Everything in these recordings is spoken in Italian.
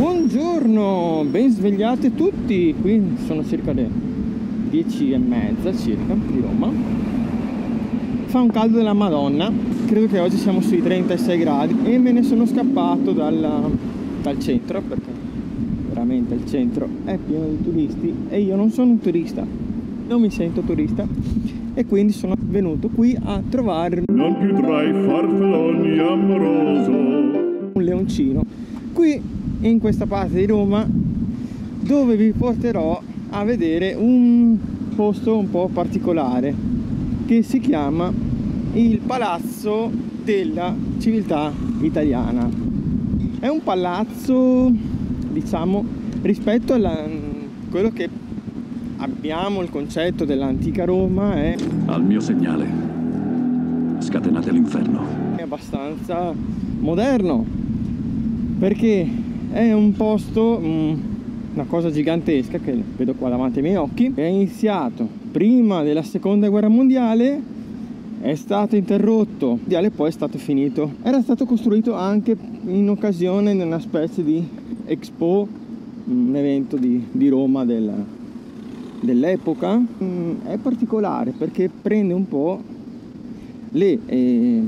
Buongiorno, ben svegliate tutti, qui sono circa le 10 e mezza circa di Roma. Fa un caldo della Madonna, credo che oggi siamo sui 36 gradi e me ne sono scappato dal, dal centro perché veramente il centro è pieno di turisti e io non sono un turista, non mi sento turista. E quindi sono venuto qui a trovare non più tra i farfalloni amoroso. un leoncino qui in questa parte di Roma dove vi porterò a vedere un posto un po' particolare che si chiama il Palazzo della Civiltà Italiana. È un palazzo, diciamo, rispetto a quello che abbiamo il concetto dell'antica Roma è al mio segnale. Scatenate l'inferno. è abbastanza moderno perché è un posto mm, una cosa gigantesca che vedo qua davanti ai miei occhi. È iniziato prima della seconda guerra mondiale è stato interrotto e poi è stato finito. Era stato costruito anche in occasione di una specie di expo un evento di, di Roma del, dell'epoca. Mm, è particolare perché prende un po' le eh,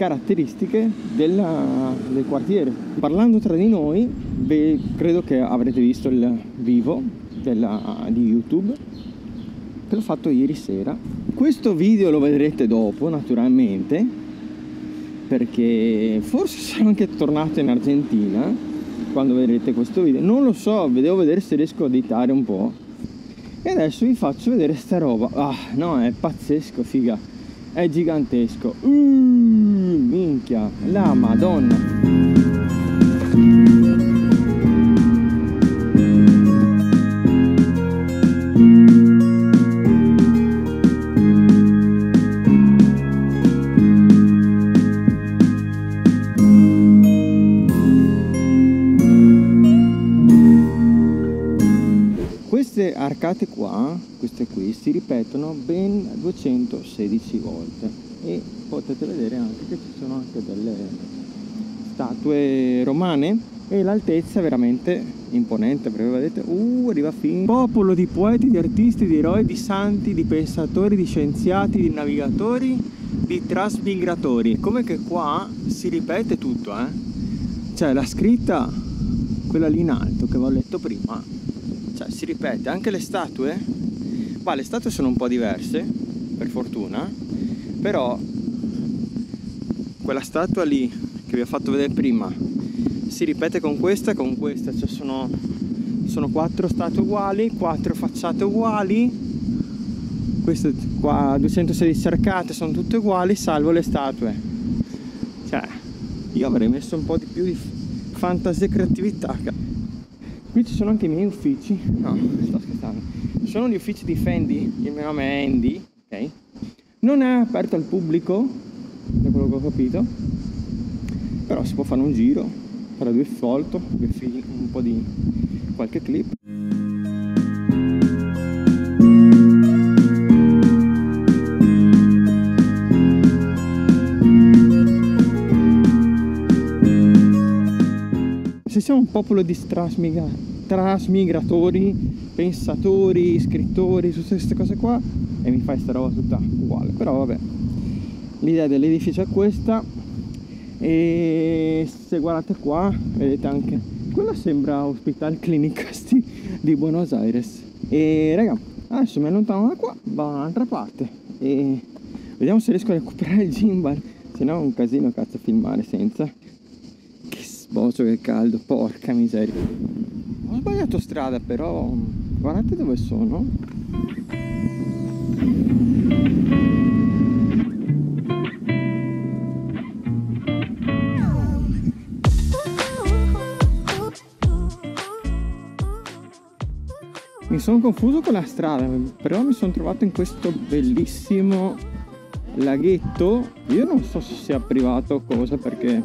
caratteristiche della, del quartiere. Parlando tra di noi, beh, credo che avrete visto il vivo della, di YouTube che l'ho fatto ieri sera. Questo video lo vedrete dopo, naturalmente, perché forse sarò anche tornato in Argentina quando vedrete questo video. Non lo so, devo vedere se riesco a editare un po' e adesso vi faccio vedere sta roba ah no è pazzesco figa è gigantesco uh, minchia la madonna. Arcate qua, queste qui, si ripetono ben 216 volte e potete vedere anche che ci sono anche delle statue romane e l'altezza è veramente imponente perché vedete, uh, arriva fin popolo di poeti, di artisti, di eroi, di santi, di pensatori, di scienziati, di navigatori, di trasmigratori. Come che qua si ripete tutto, eh? Cioè la scritta, quella lì in alto che avevo letto prima, cioè si ripete anche le statue ma le statue sono un po' diverse per fortuna però quella statua lì che vi ho fatto vedere prima si ripete con questa e con questa cioè sono, sono quattro statue uguali quattro facciate uguali queste qua 216 arcate sono tutte uguali salvo le statue cioè io avrei messo un po' di più di fantasia e creatività Qui ci sono anche i miei uffici. No, sto scherzando. Sono gli uffici di Fendi, il mio nome è Andy, ok? Non è aperto al pubblico, quello che ho capito. Però si può fare un giro, fare due foto, un po' di qualche clip. se siamo un popolo di trasmigra trasmigratori, pensatori, scrittori, tutte queste cose qua e mi fai sta roba tutta uguale però vabbè l'idea dell'edificio è questa e se guardate qua vedete anche quella sembra Hospital Clinicasti di Buenos Aires e raga adesso mi allontano da qua va da un'altra parte e vediamo se riesco a recuperare il gimbal se no è un casino cazzo filmare senza Bocio che caldo, porca miseria. Ho sbagliato strada però, guardate dove sono. Mi sono confuso con la strada, però mi sono trovato in questo bellissimo laghetto. Io non so se sia privato o cosa perché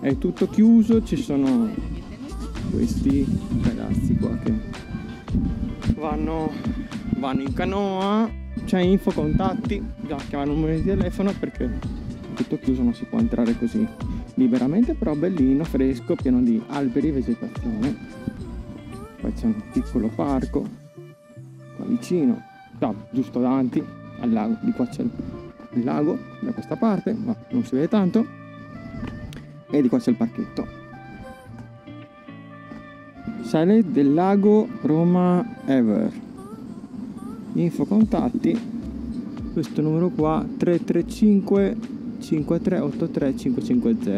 è tutto chiuso ci sono questi ragazzi qua che vanno, vanno in canoa c'è info contatti da chiamare il numero di telefono perché tutto chiuso non si può entrare così liberamente però bellino fresco pieno di alberi vegetazione poi c'è un piccolo parco qua vicino no, giusto davanti al lago di qua c'è il lago da questa parte ma non si vede tanto e di qua c'è il parchetto. Sale del lago Roma Ever. Info contatti questo numero qua 335 5383 550